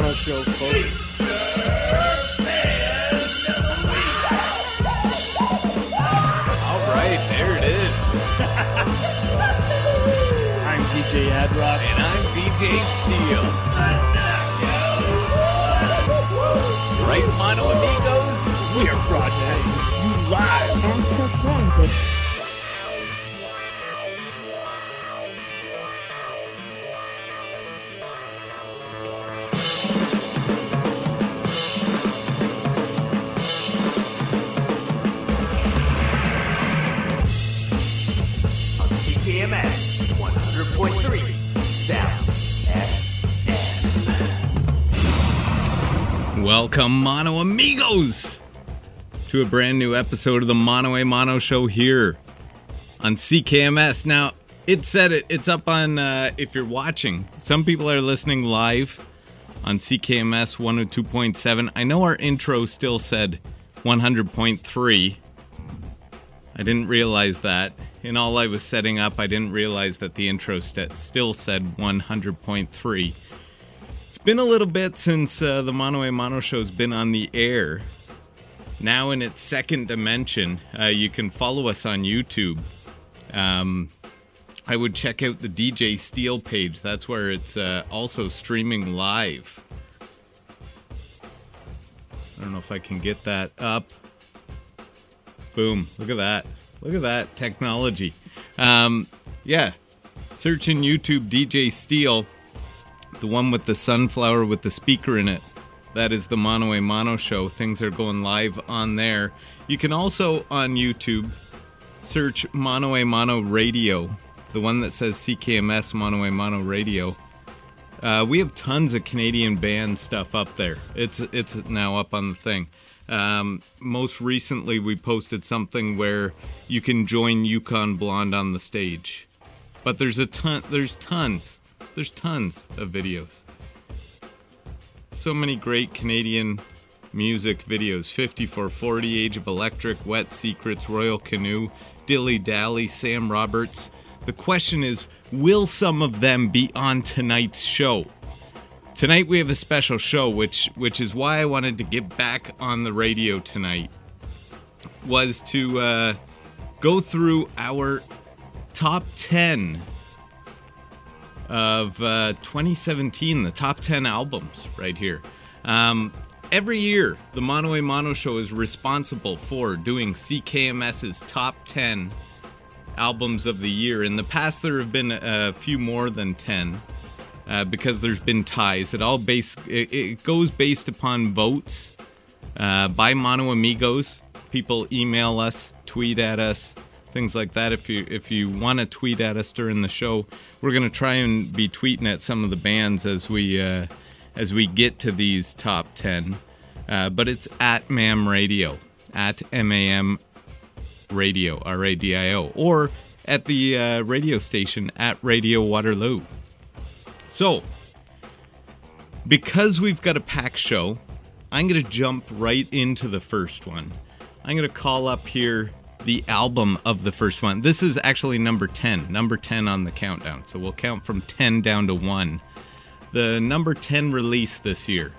Mano Show, folks. All right, there it is. I'm DJ Adrock. And I'm DJ Steele. Right, Mano Amigos? We are broadcasting you live. Access granted. Welcome, Mano Amigos, to a brand new episode of the Mano a Mano Show here on CKMS. Now, it said it. It's up on, uh, if you're watching, some people are listening live on CKMS 102.7. I know our intro still said 100.3. I didn't realize that. In all I was setting up, I didn't realize that the intro st- still said 100.3. Been a little bit since uh, the Mano a Mano show's been on the air. Now in its second dimension, uh, you can follow us on YouTube. Um, I would check out the DJ Steel page. That's where it's uh, also streaming live. I don't know if I can get that up. Boom. Look at that. Look at that technology. Um, yeah. Search in YouTube DJ Steel, the one with the sunflower with the speaker in it. That is the Mano a Mano show. Things are going live on there. You can also on YouTube search Mano a Mano Radio, the one that says CKMS Mano a Mano Radio. Uh, we have tons of Canadian band stuff up there. It's it's now up on the thing. Um, most recently, we posted something where you can join Yukon Blonde on the stage, but there's a ton. There's tons. There's tons of videos. So many great Canadian music videos 5440, Age of Electric, Wet Secrets, Royal Canoe, Dilly Dally, Sam Roberts. The question is will some of them be on tonight's show? Tonight we have a special show which which is why I wanted to get back on the radio tonight was to uh, go through our top 10 of uh, 2017, the top 10 albums right here. Um, every year, the Mano Mano Show is responsible for doing CKMS's top 10 albums of the year. In the past, there have been a few more than 10 uh, because there's been ties. It all base it, it goes based upon votes uh, by Mano Amigos. People email us, tweet at us, things like that. If you if you want to tweet at us during the show, we're gonna try and be tweeting at some of the bands as we uh, as we get to these top ten. Uh, but it's at Mam Radio, at M A M Radio, R A D I O, or at the uh, radio station at Radio Waterloo. So, because we've got a pack show, I'm going to jump right into the first one. I'm going to call up here the album of the first one. This is actually number 10, number 10 on the countdown. So we'll count from 10 down to 1. The number 10 release this year.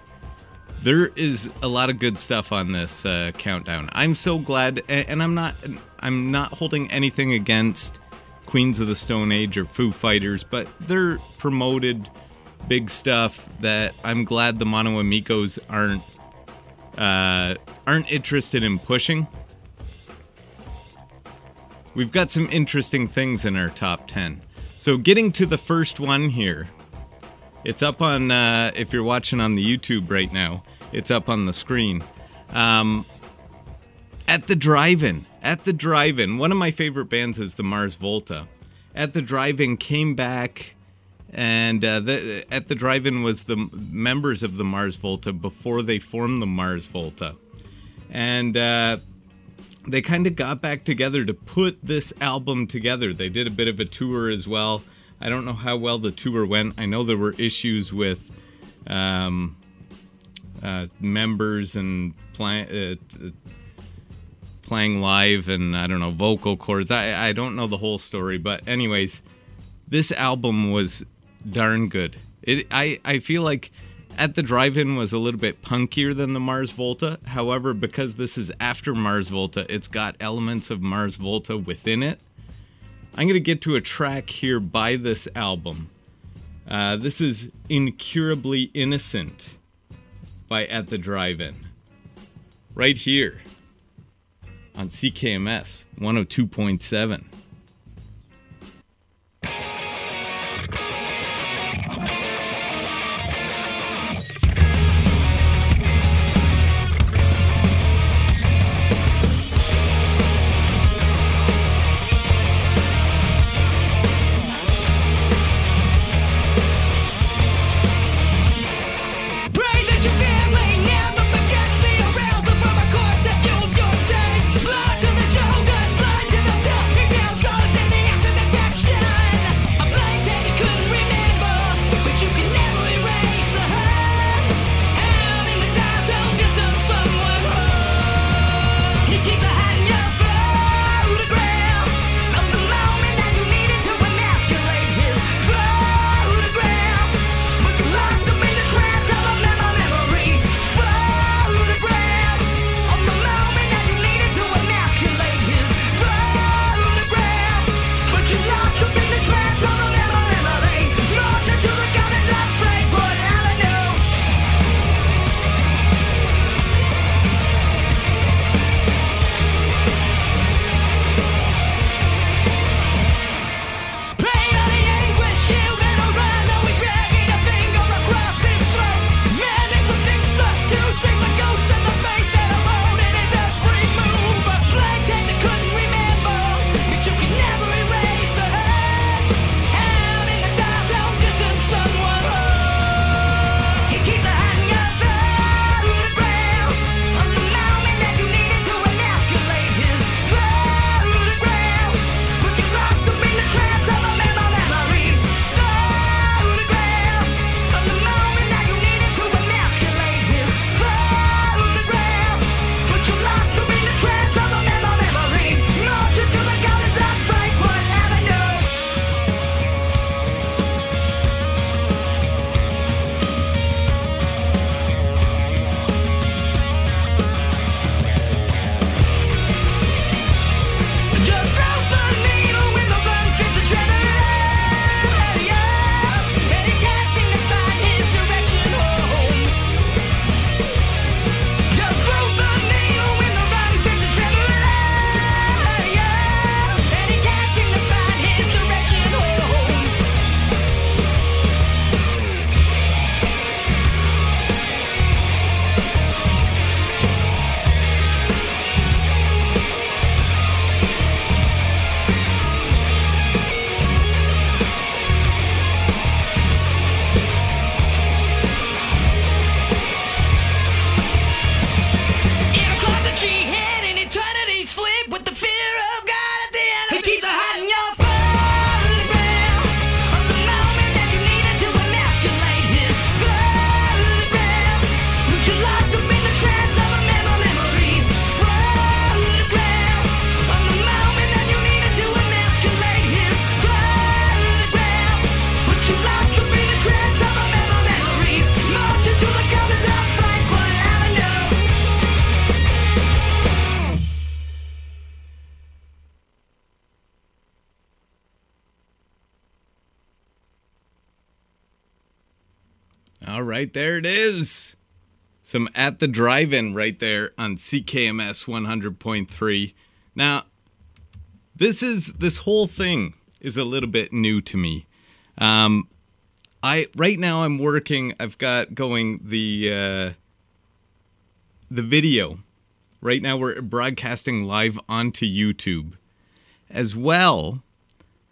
There is a lot of good stuff on this uh, countdown. I'm so glad, and I'm not, I'm not holding anything against Queens of the Stone Age or Foo Fighters, but they're promoted big stuff that I'm glad the Mano Amigos aren't uh, aren't interested in pushing. We've got some interesting things in our top 10. So, getting to the first one here, it's up on, uh, if you're watching on the YouTube right now, it's up on the screen. Um, at the drive in, at the drive in, one of my favorite bands is the Mars Volta. At the drive in came back, and uh, the, at the drive in was the members of the Mars Volta before they formed the Mars Volta. And uh, they kind of got back together to put this album together. They did a bit of a tour as well. I don't know how well the tour went. I know there were issues with um, uh, members and play, uh, playing live and I don't know vocal cords. I I don't know the whole story, but anyways, this album was darn good. It I I feel like at the drive-in was a little bit punkier than the Mars Volta. However, because this is after Mars Volta, it's got elements of Mars Volta within it. I'm gonna get to a track here by this album. Uh, this is Incurably Innocent by At the Drive In. Right here on CKMS 102.7. right, there it is. Some at the drive in right there on CKMS 100.3. Now, this is this whole thing is a little bit new to me. Um, I right now I'm working. I've got going the uh, the video. Right now we're broadcasting live onto YouTube, as well.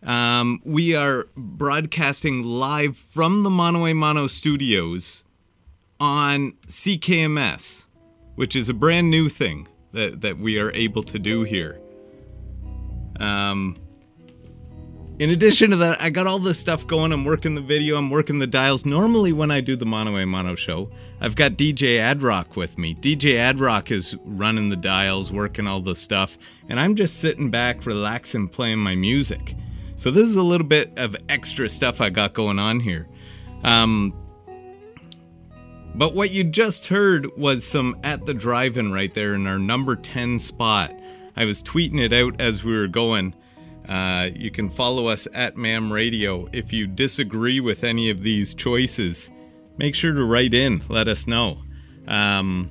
Um, we are broadcasting live from the Mano Mano Studios on CKMS, which is a brand new thing that, that we are able to do here. Um, in addition to that, I got all this stuff going. I'm working the video, I'm working the dials. Normally, when I do the Mano a Mano show, I've got DJ Adrock with me. DJ Adrock is running the dials, working all the stuff, and I'm just sitting back, relaxing, playing my music. So, this is a little bit of extra stuff I got going on here. Um, but what you just heard was some at the drive in right there in our number 10 spot. I was tweeting it out as we were going. Uh, you can follow us at MAM Radio. If you disagree with any of these choices, make sure to write in. Let us know. Um,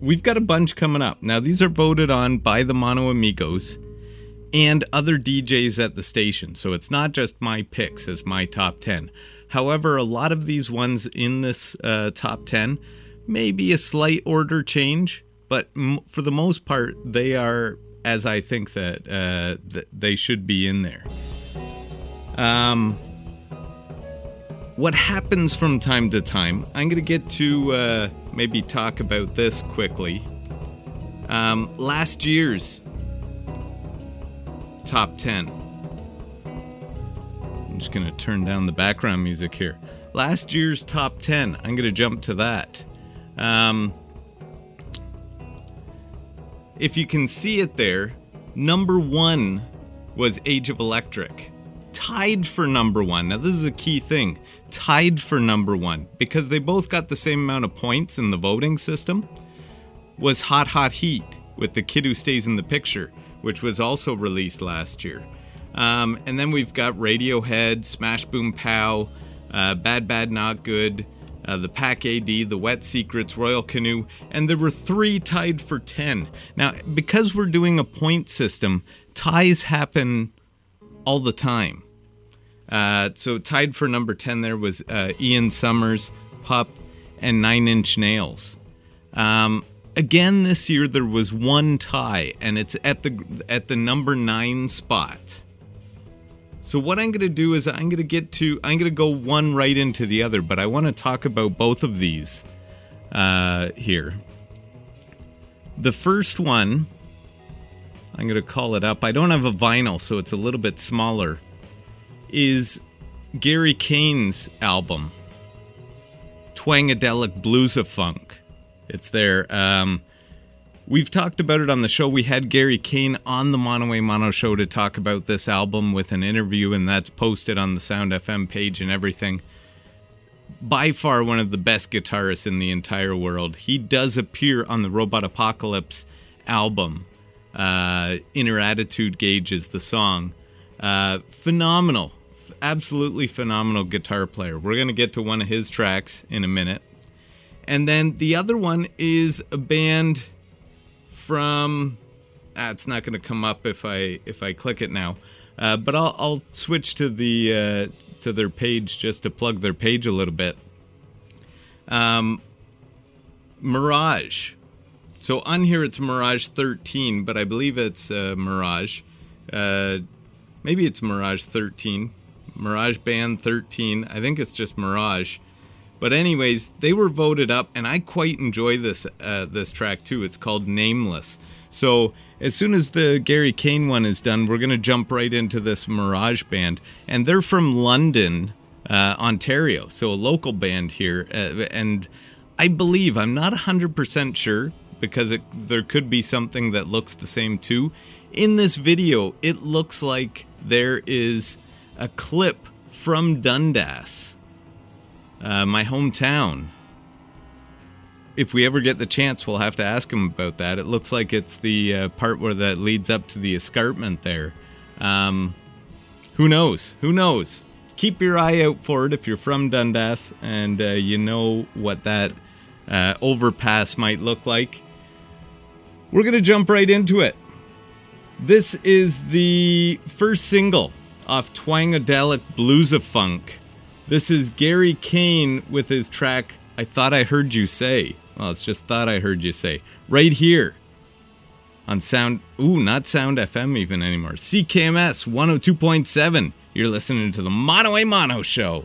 we've got a bunch coming up. Now, these are voted on by the Mano Amigos and other DJs at the station. So it's not just my picks as my top 10. However, a lot of these ones in this uh, top 10 may be a slight order change, but m- for the most part, they are as I think that, uh, that they should be in there. Um, what happens from time to time, I'm going to get to uh, maybe talk about this quickly. Um, last year's top 10. I'm just going to turn down the background music here. Last year's top 10. I'm going to jump to that. Um, if you can see it there, number one was Age of Electric. Tied for number one. Now, this is a key thing. Tied for number one because they both got the same amount of points in the voting system. Was Hot Hot Heat with the kid who stays in the picture, which was also released last year. Um, and then we've got Radiohead, Smash Boom Pow, uh, Bad Bad Not Good, uh, the Pack AD, the Wet Secrets, Royal Canoe, and there were three tied for 10. Now, because we're doing a point system, ties happen all the time. Uh, so, tied for number 10 there was uh, Ian Summers, Pup, and Nine Inch Nails. Um, again, this year there was one tie, and it's at the at the number nine spot. So what I'm going to do is I'm going to get to I'm going to go one right into the other, but I want to talk about both of these uh, here. The first one, I'm going to call it up. I don't have a vinyl, so it's a little bit smaller. Is Gary Kane's album, Twangadelic Blues of Funk. It's there. Um, We've talked about it on the show. We had Gary Kane on the Mono a Mono show to talk about this album with an interview, and that's posted on the Sound FM page and everything. By far one of the best guitarists in the entire world. He does appear on the Robot Apocalypse album. Uh, Inner Attitude Gauge is the song. Uh, phenomenal. Absolutely phenomenal guitar player. We're going to get to one of his tracks in a minute. And then the other one is a band from ah, it's not going to come up if I if I click it now. Uh, but I'll, I'll switch to the uh, to their page just to plug their page a little bit. Um, Mirage. So on here it's Mirage 13, but I believe it's uh, Mirage. Uh, maybe it's Mirage 13. Mirage Band 13. I think it's just Mirage. But anyways, they were voted up, and I quite enjoy this uh, this track too. It's called Nameless. So as soon as the Gary Kane one is done, we're gonna jump right into this Mirage band, and they're from London, uh, Ontario, so a local band here, uh, and I believe I'm not hundred percent sure because it, there could be something that looks the same too. In this video, it looks like there is a clip from Dundas uh, my hometown. If we ever get the chance, we'll have to ask him about that. It looks like it's the uh, part where that leads up to the escarpment there. Um, who knows? Who knows? keep your eye out for it if you're from Dundas and uh, you know what that uh, overpass might look like. We're going to jump right into it. This is the first single off Twangadelic Blues of Funk. This is Gary Kane with his track I Thought I Heard You Say. Well, it's just Thought I Heard You Say. Right here on Sound, ooh, not Sound FM even anymore. CKMS 102.7. You're listening to the Mano a Mano Show.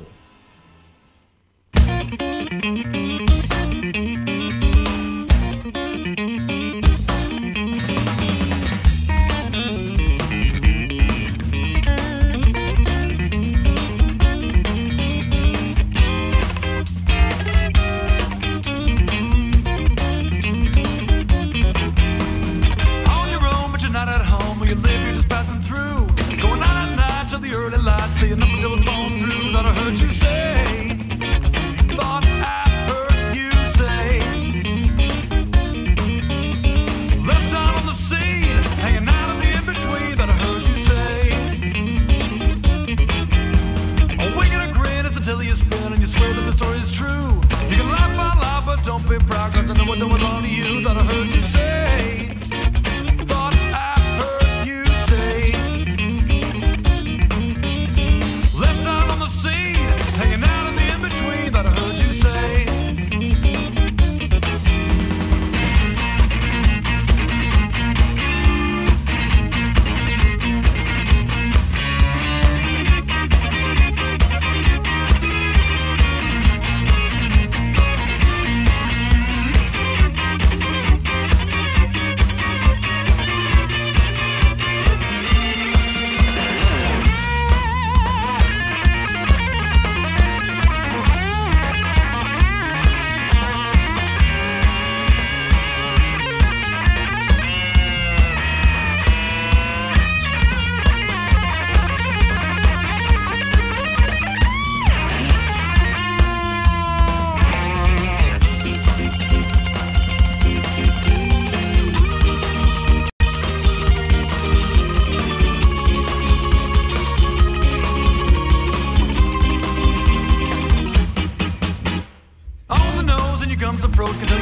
road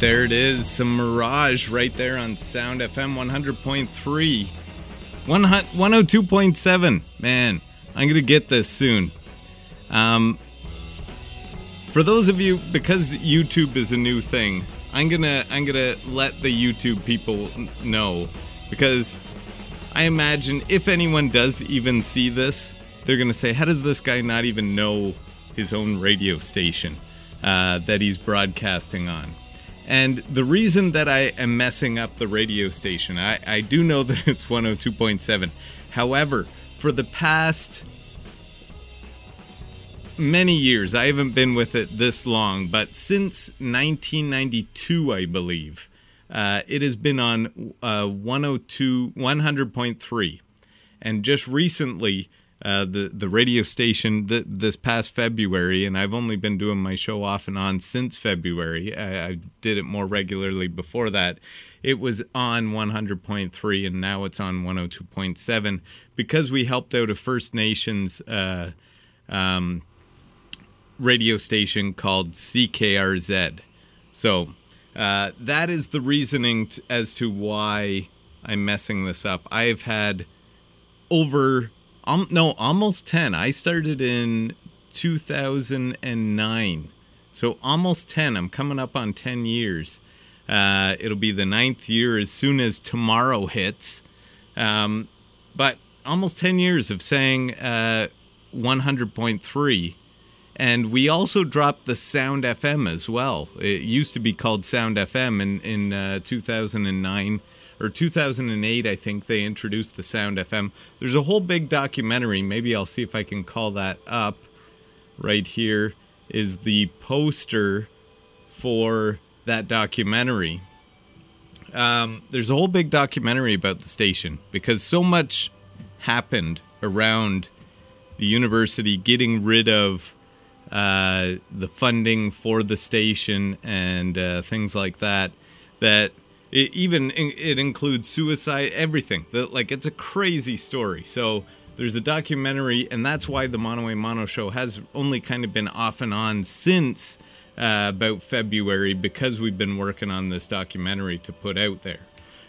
there it is. Some Mirage right there on Sound FM 100.3. 102.7. Man, I'm going to get this soon. Um, for those of you, because YouTube is a new thing, I'm gonna I'm gonna let the YouTube people know because I imagine if anyone does even see this, they're gonna say, "How does this guy not even know his own radio station uh, that he's broadcasting on?" And the reason that I am messing up the radio station, I, I do know that it's 102.7. However, for the past many years. I haven't been with it this long, but since 1992, I believe, uh, it has been on uh, 102, 100.3. And just recently, uh, the, the radio station th- this past February, and I've only been doing my show off and on since February. I, I did it more regularly before that. It was on 100.3, and now it's on 102.7 because we helped out a First Nations uh, um, radio station called CKRZ. So uh, that is the reasoning t- as to why I'm messing this up. I've had over, um, no, almost 10. I started in 2009. So almost 10. I'm coming up on 10 years. Uh, it'll be the ninth year as soon as tomorrow hits. Um, but almost 10 years of saying uh, 100.3. And we also dropped the Sound FM as well. It used to be called Sound FM in, in uh, 2009 or 2008, I think they introduced the Sound FM. There's a whole big documentary. Maybe I'll see if I can call that up. Right here is the poster for that documentary. Um, there's a whole big documentary about the station because so much happened around the university getting rid of uh, the funding for the station and uh, things like that. That it even it includes suicide, everything. That like it's a crazy story. So there's a documentary, and that's why the Mano a Mano show has only kind of been off and on since uh, about February because we've been working on this documentary to put out there.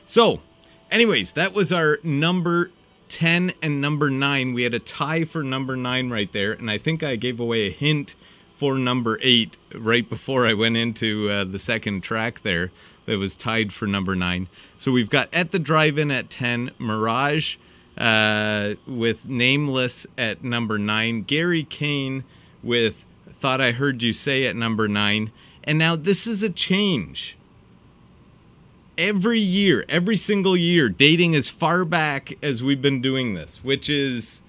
So, anyways, that was our number 10 and number 9. We had a tie for number 9 right there, and I think I gave away a hint for number 8 right before I went into uh, the second track there that was tied for number 9. So we've got At the Drive In at 10, Mirage uh, with Nameless at number 9, Gary Kane with Thought I Heard You Say at number 9. And now this is a change every year, every single year, dating as far back as we've been doing this, which is,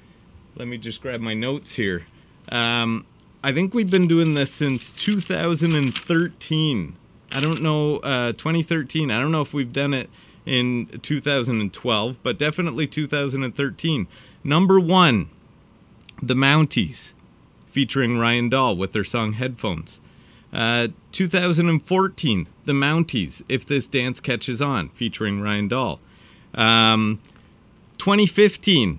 let me just grab my notes here. Um, I think we've been doing this since 2013. I don't know, uh, 2013. I don't know if we've done it in 2012, but definitely 2013. Number one, The Mounties, featuring Ryan Dahl with their song Headphones. Uh, 2014, The Mounties, If This Dance Catches On, featuring Ryan Dahl. Um, 2015,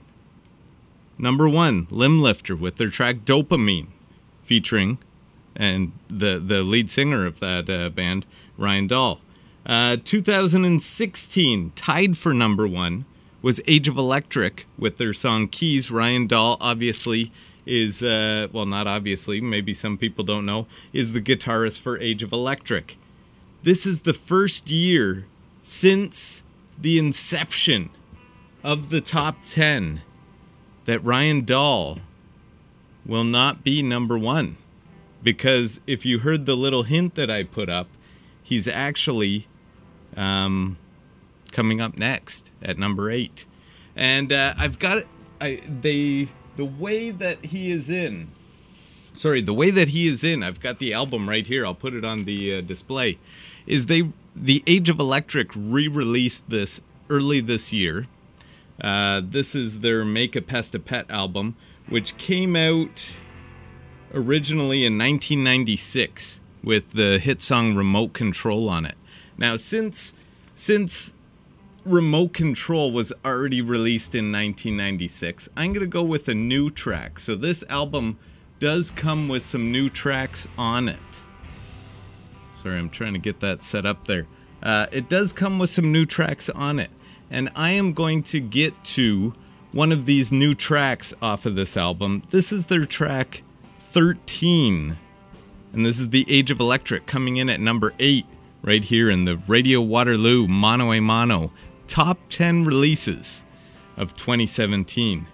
number one, Limblifter with their track Dopamine, featuring and the the lead singer of that uh, band, Ryan Dahl. Uh, 2016, tied for number one, was Age of Electric with their song Keys. Ryan Dahl, obviously, is, uh, well, not obviously, maybe some people don't know, is the guitarist for Age of Electric. This is the first year since the inception of the top 10 that Ryan Dahl will not be number one. Because if you heard the little hint that I put up, he's actually um, coming up next at number eight. And uh, I've got. I they the way that he is in. Sorry, the way that he is in. I've got the album right here. I'll put it on the uh, display. Is they the Age of Electric re-released this early this year. Uh, this is their Make a Pest a Pet album, which came out originally in 1996 with the hit song Remote Control on it. Now, since since Remote Control was already released in 1996, I'm going to go with a new track. So this album does come with some new tracks on it. Sorry, I'm trying to get that set up there. Uh, it does come with some new tracks on it. And I am going to get to one of these new tracks off of this album. This is their track 13. And this is The Age of Electric coming in at number 8 right here in the Radio Waterloo Mano a Mano top 10 releases of 2017.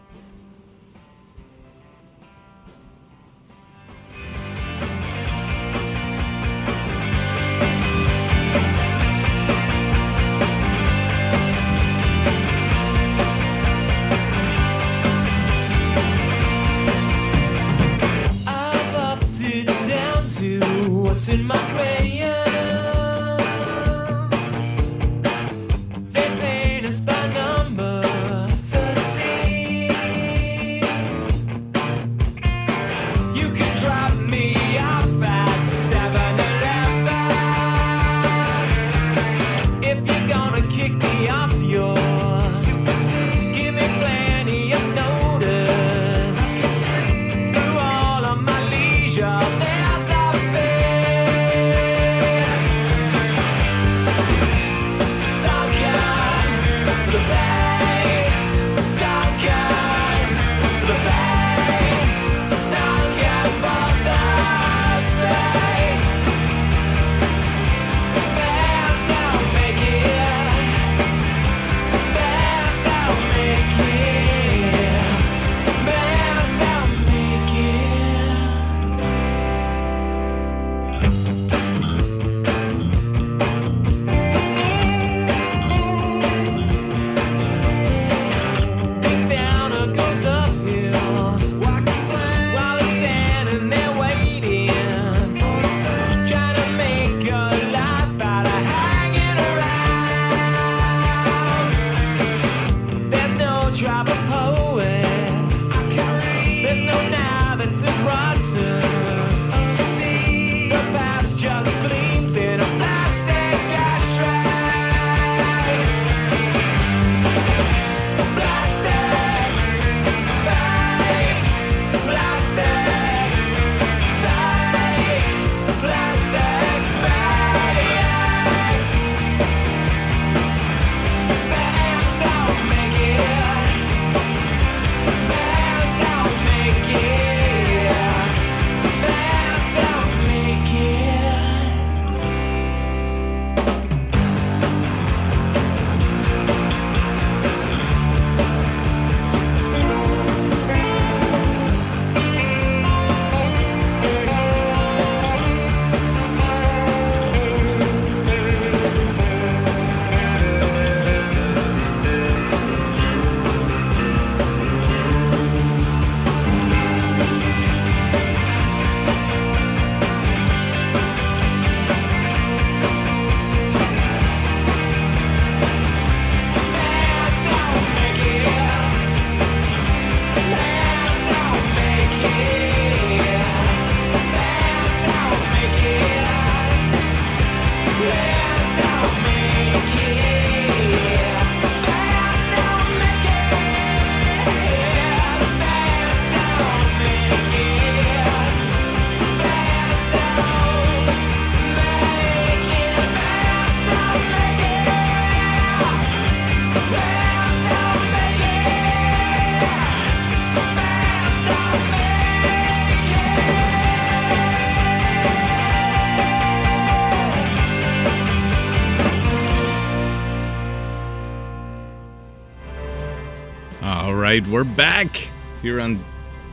Right, we're back here on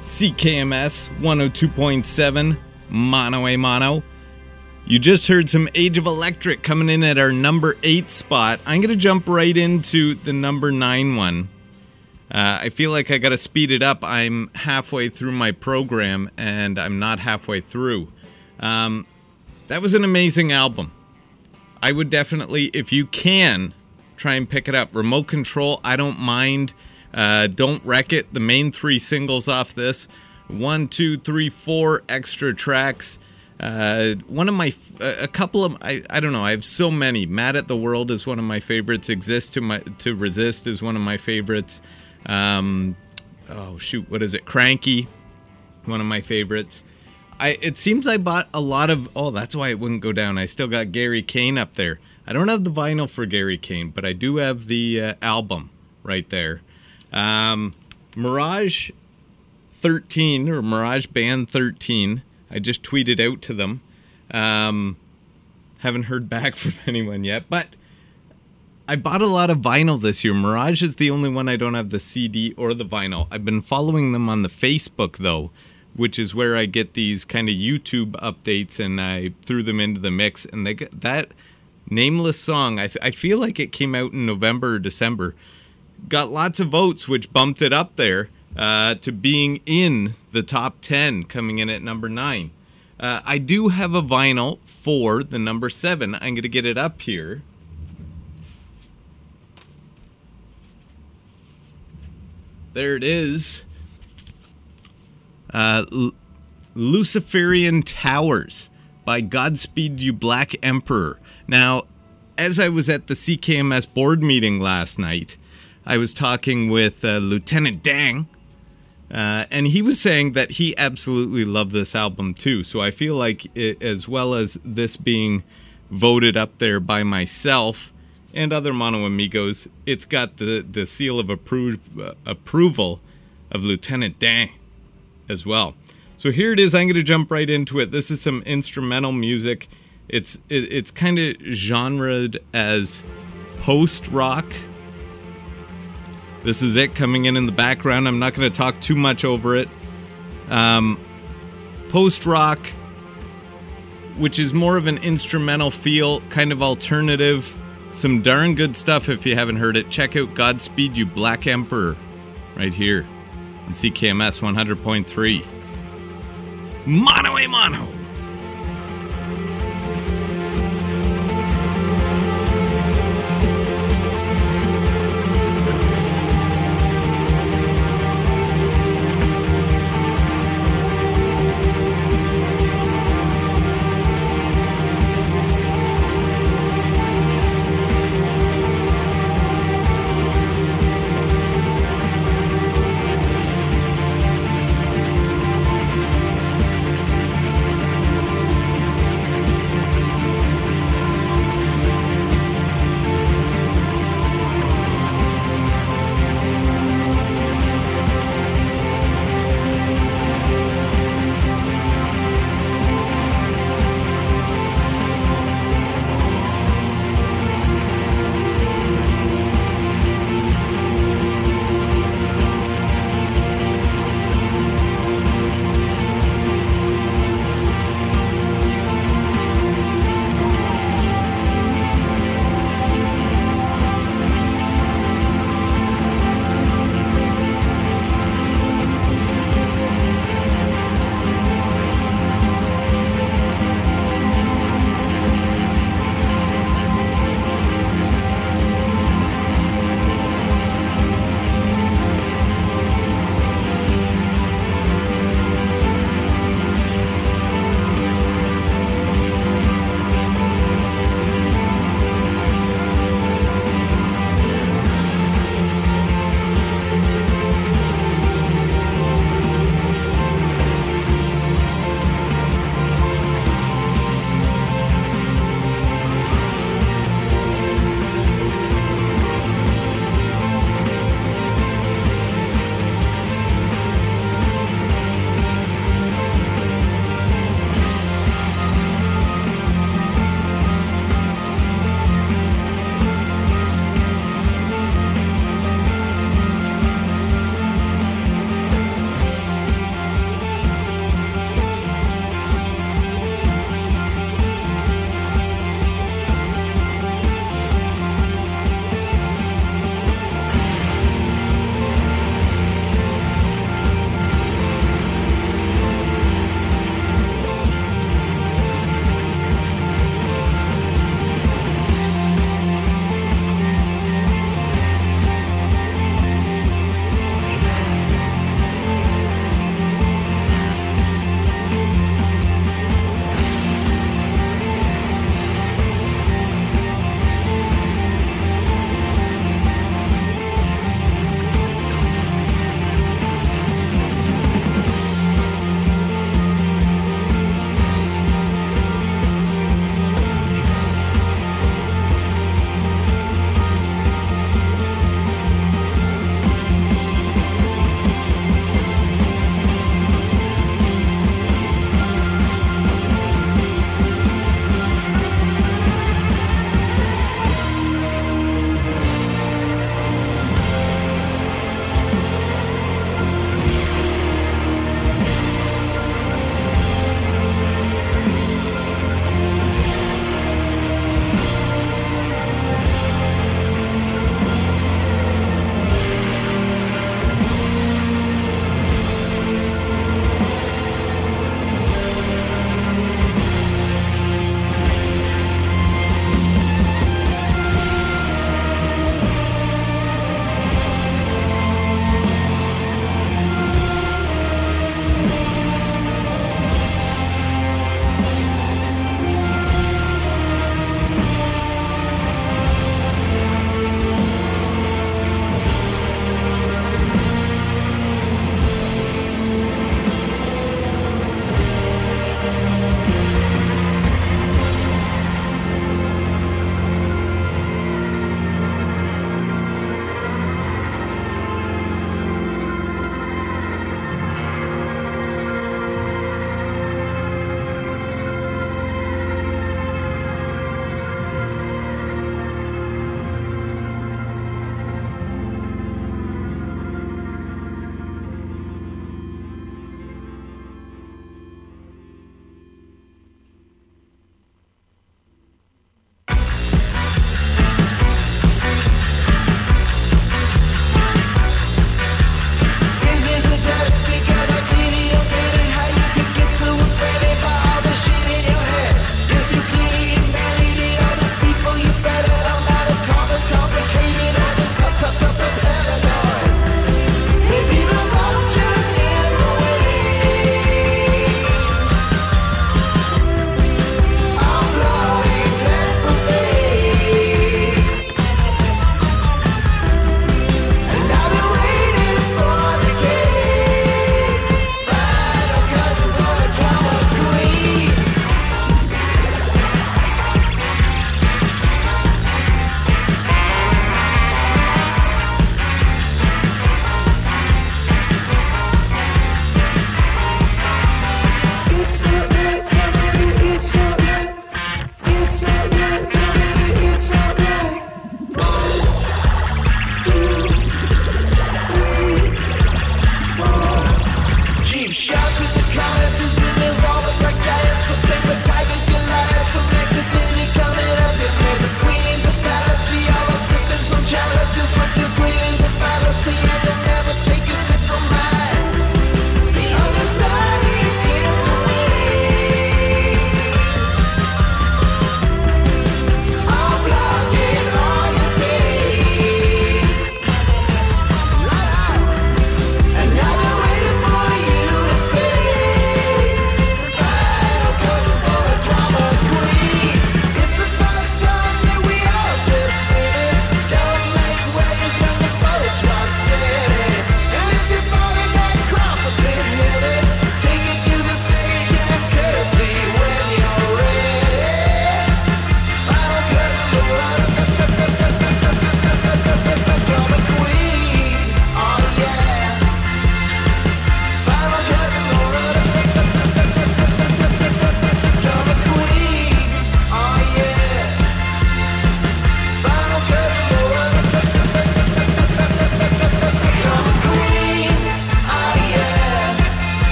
CKMS 102.7 Mano a Mano. You just heard some Age of Electric coming in at our number eight spot. I'm going to jump right into the number nine one. Uh, I feel like I got to speed it up. I'm halfway through my program and I'm not halfway through. Um, that was an amazing album. I would definitely, if you can, try and pick it up. Remote Control, I don't mind. Uh, don't Wreck It, the main three singles off this. One, two, three, four extra tracks. Uh, one of my, a couple of, I, I don't know, I have so many. Mad at the World is one of my favorites. Exist to my to Resist is one of my favorites. Um, oh shoot, what is it? Cranky, one of my favorites. I it seems I bought a lot of. Oh, that's why it wouldn't go down. I still got Gary Kane up there. I don't have the vinyl for Gary Kane, but I do have the uh, album right there. Um, Mirage 13 or Mirage Band 13. I just tweeted out to them. Um, haven't heard back from anyone yet, but I bought a lot of vinyl this year. Mirage is the only one I don't have the CD or the vinyl. I've been following them on the Facebook though, which is where I get these kind of YouTube updates, and I threw them into the mix. And they that nameless song. I, th- I feel like it came out in November or December. Got lots of votes, which bumped it up there uh, to being in the top ten, coming in at number nine. Uh, I do have a vinyl for the number seven. I'm going to get it up here. There it is. Uh, L- Luciferian Towers by Godspeed You Black Emperor. Now, as I was at the CKMS board meeting last night, I was talking with uh, Lieutenant Dang, uh, and he was saying that he absolutely loved this album too. So I feel like, it, as well as this being voted up there by myself and other Mano Amigos, it's got the, the seal of appro- uh, approval of Lieutenant Dang as well. So here it is. I'm going to jump right into it. This is some instrumental music. It's it, it's kind of genred as post rock. This is it coming in in the background. I'm not going to talk too much over it. Um, post rock, which is more of an instrumental feel, kind of alternative. Some darn good stuff if you haven't heard it. Check out Godspeed You Black Emperor right here on CKMS 100.3. Mano a mano.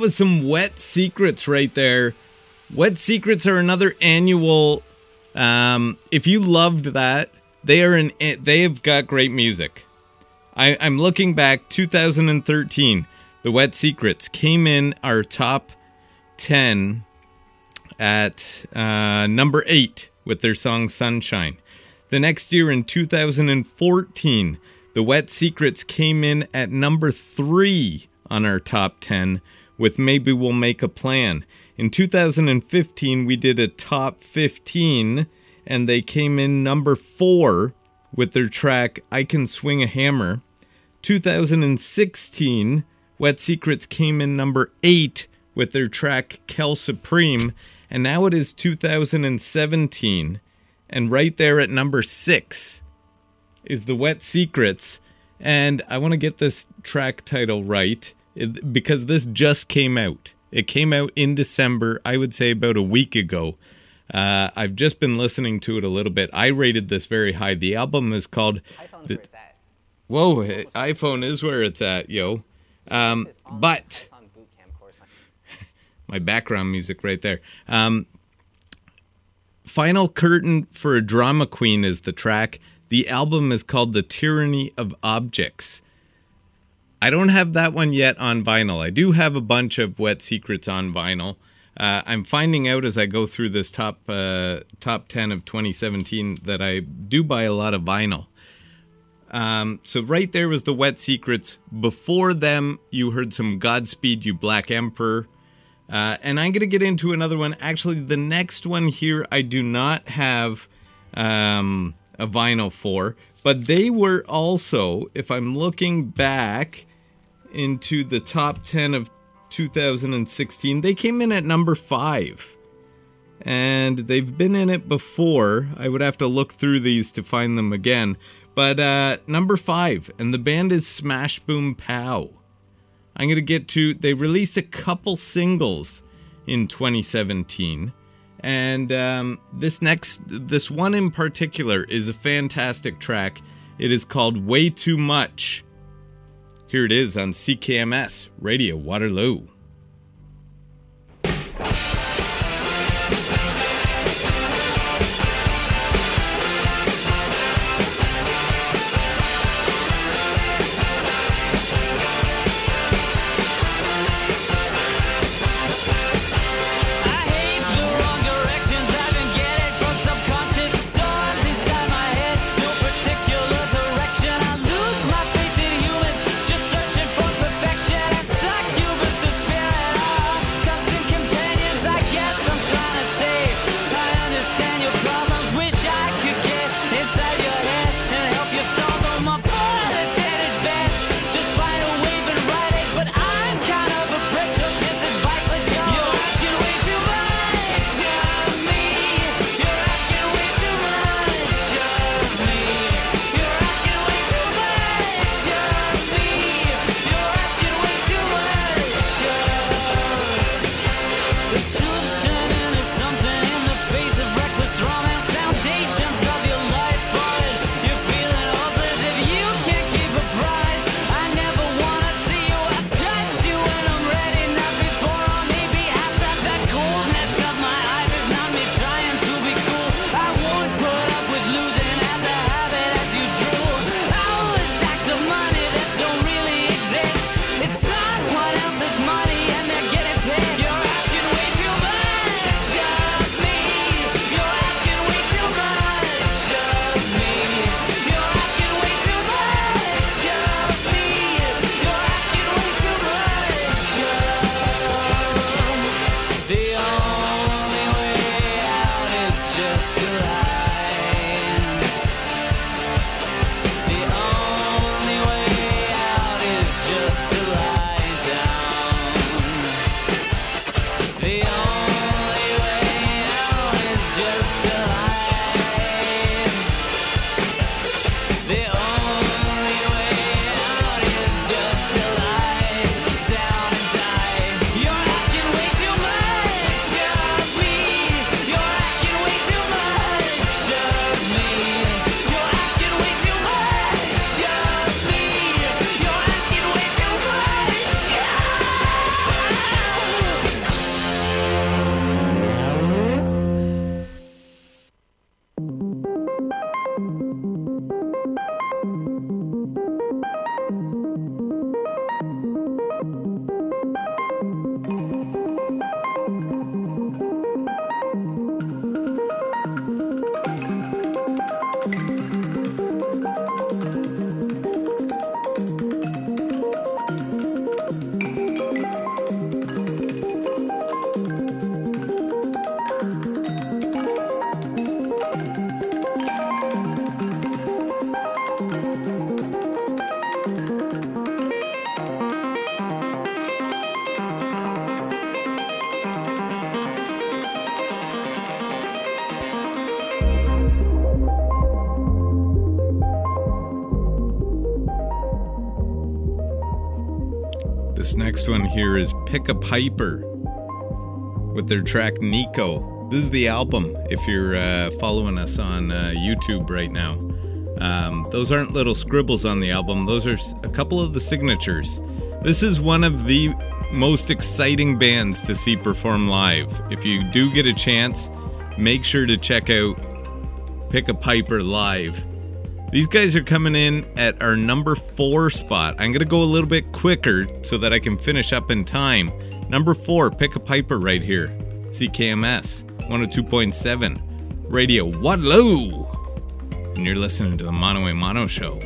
Was some wet secrets right there. Wet secrets are another annual. Um, if you loved that, they are an. They have got great music. I, I'm looking back 2013. The Wet Secrets came in our top 10 at uh, number eight with their song Sunshine. The next year in 2014, the Wet Secrets came in at number three on our top 10 with Maybe We'll Make a Plan. In 2015, we did a top 15 and they came in number four with their track I Can Swing a Hammer. 2016, Wet Secrets came in number eight with their track Kel Supreme. And now it is 2017. And right there at number six is the Wet Secrets. And I want to get this track title right it- because this just came out. It came out in December, I would say about a week ago. Uh, I've just been listening to it a little bit. I rated this very high. The album is called. The, whoa, eh, iPhone is where it's at, yo. Um, but my background music right there. Um, Final Curtain for a Drama Queen is the track. The album is called The Tyranny of Objects. I don't have that one yet on vinyl. I do have a bunch of Wet Secrets on vinyl. Uh, I'm finding out as I go through this top uh, top 10 of 2017 that I do buy a lot of vinyl. Um, so right there was the Wet Secrets. Before them, you heard some Godspeed You Black Emperor. Uh, and I'm going to get into another one. Actually, the next one here, I do not have um, a vinyl for, but they were also, if I'm looking back into the top 10 of 2016, they came in at number five. And they've been in it before. I would have to look through these to find them again. But uh, number five, and the band is Smash Boom Pow. I'm going to get to. They released a couple singles in 2017. And um, this next, this one in particular is a fantastic track. It is called Way Too Much. Here it is on CKMS Radio Waterloo. Pick a Piper with their track Nico. This is the album if you're uh, following us on uh, YouTube right now. Um, those aren't little scribbles on the album, those are a couple of the signatures. This is one of the most exciting bands to see perform live. If you do get a chance, make sure to check out Pick a Piper live. These guys are coming in at our number four spot. I'm going to go a little bit quicker so that I can finish up in time. Number four, Pick a Piper right here. CKMS 102.7 Radio Waterloo. And you're listening to the Mano a Mano Show.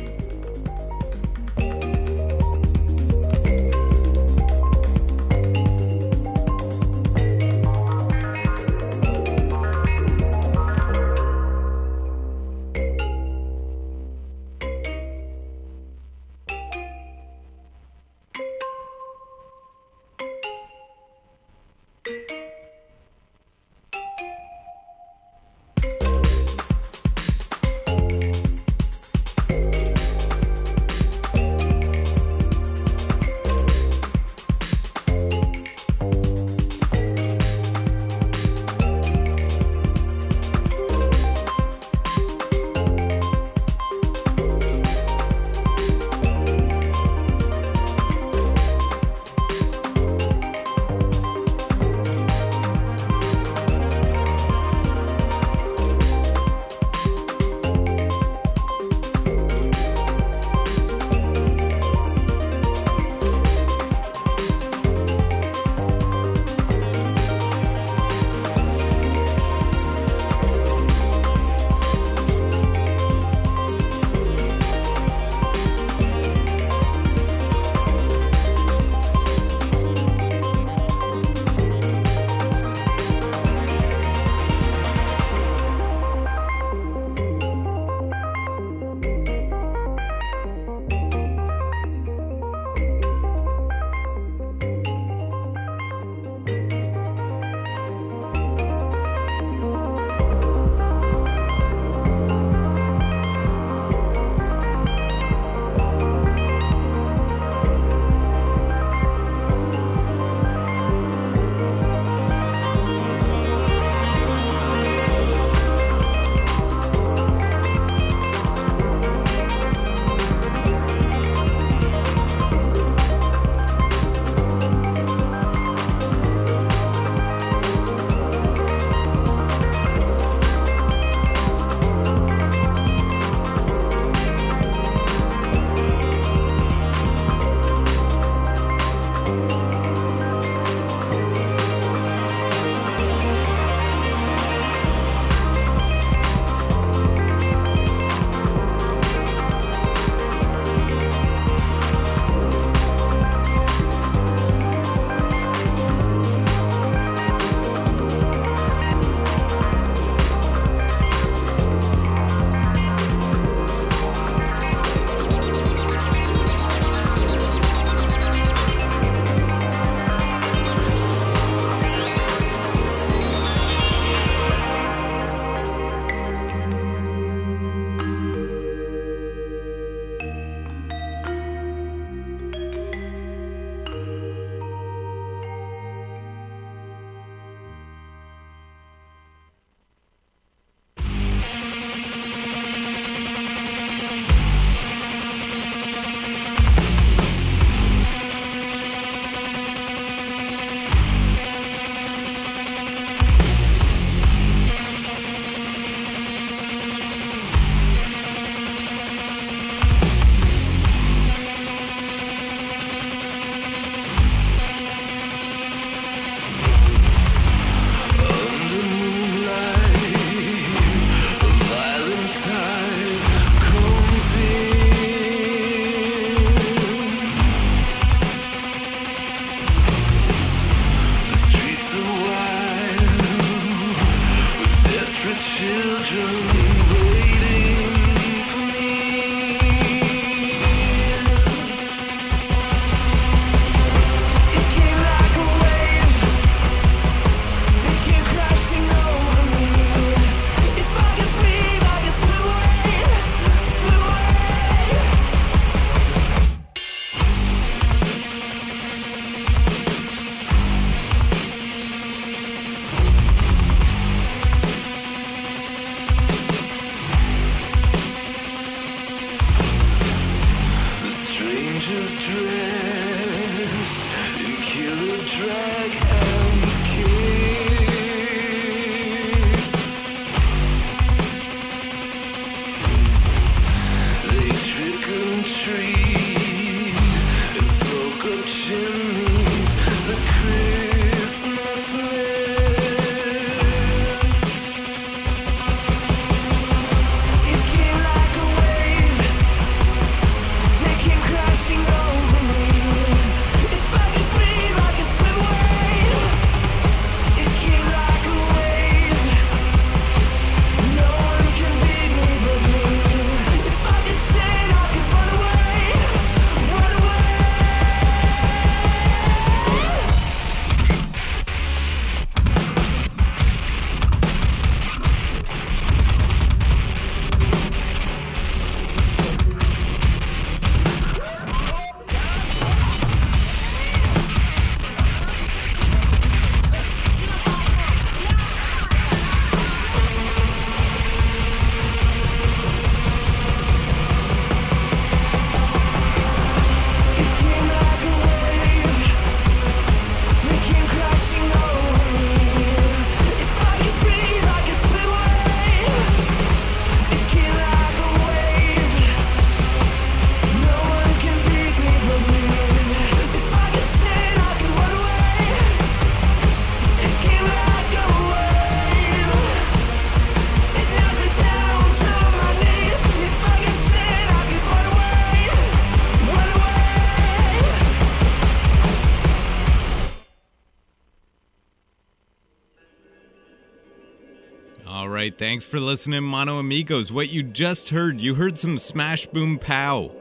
Thanks for listening, Mano Amigos. What you just heard, you heard some Smash Boom Pow.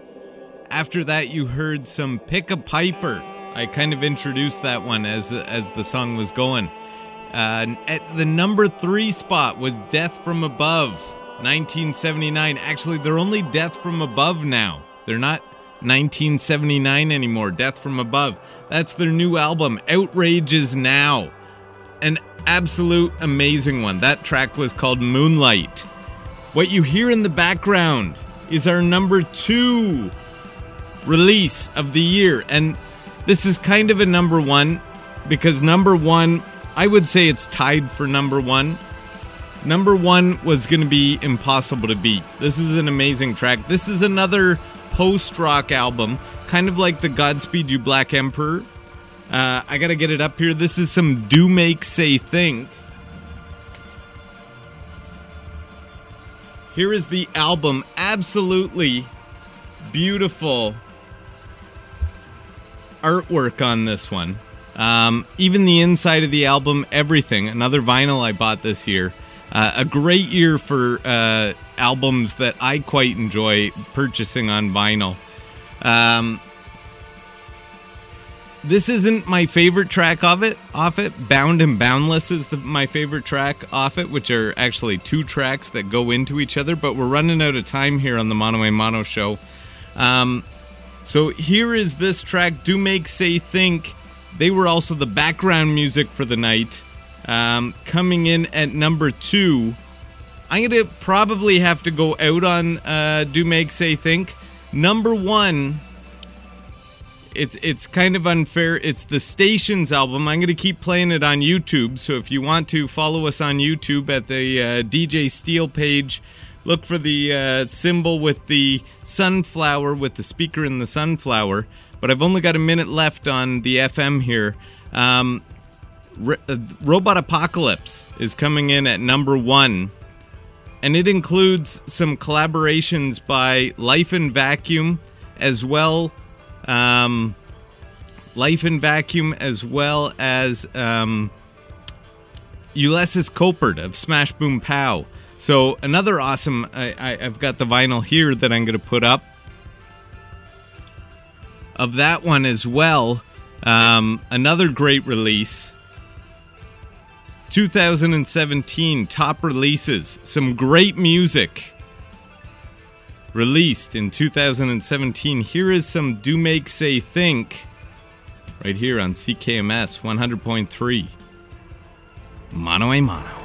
After that, you heard some Pick a Piper. I kind of introduced that one as as the song was going. Uh, at the number three spot was Death from Above, 1979. Actually, they're only Death from Above now. They're not 1979 anymore. Death from Above. That's their new album, Outrage Is Now an absolute amazing one. That track was called Moonlight. What you hear in the background is our number two release of the year. And this is kind of a number one because number one, I would say it's tied for number one. Number one was going to be impossible to beat. This is an amazing track. This is another post rock album, kind of like the Godspeed You Black Emperor. Uh, I gotta get it up here. This is some Do Make Say Think. Here is the album. Absolutely beautiful artwork on this one. Um, even the inside of the album, everything. Another vinyl I bought this year. Uh, a great year for uh, albums that I quite enjoy purchasing on vinyl. Um, this isn't my favorite track of it off it. Bound and boundless is the, my favorite track off it which are actually two tracks that go into each other but we're running out of time here on the mano a mano show. Um, so here is this track do make say think. They were also the background music for the night. Um, coming in at number two. I'm gonna probably have to go out on uh, do make say think. Number one it's it's kind of unfair. It's the station's album. I'm going to keep playing it on YouTube. So if you want to follow us on YouTube at the uh, DJ Steel page, look for the uh, symbol with the sunflower with the speaker in the sunflower. But I've only got a minute left on the FM here. Um, Re- uh, Robot Apocalypse is coming in at number one, and it includes some collaborations by Life in Vacuum as well um, Life in Vacuum, as well as um, Ulysses Copert of Smash Boom Pow. So another awesome. I, I've got the vinyl here that I'm going to put up of that one as well. Um, another great release. 2017 top releases. Some great music released in 2017. Here is some Do Make Say Think right here on CKMS 100.3. Mano a Mano.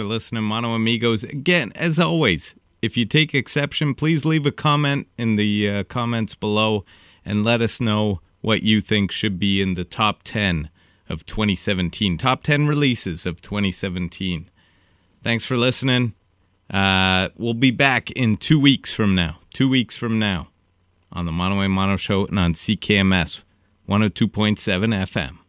For listening, Mano Amigos. Again, as always, if you take exception, please leave a comment in the uh, comments below and let us know what you think should be in the top 10 of 2017. Top 10 releases of 2017. Thanks for listening. Uh, we'll be back in two weeks from now. Two weeks from now on the Mano A Mano Show and on CKMS 102.7 FM.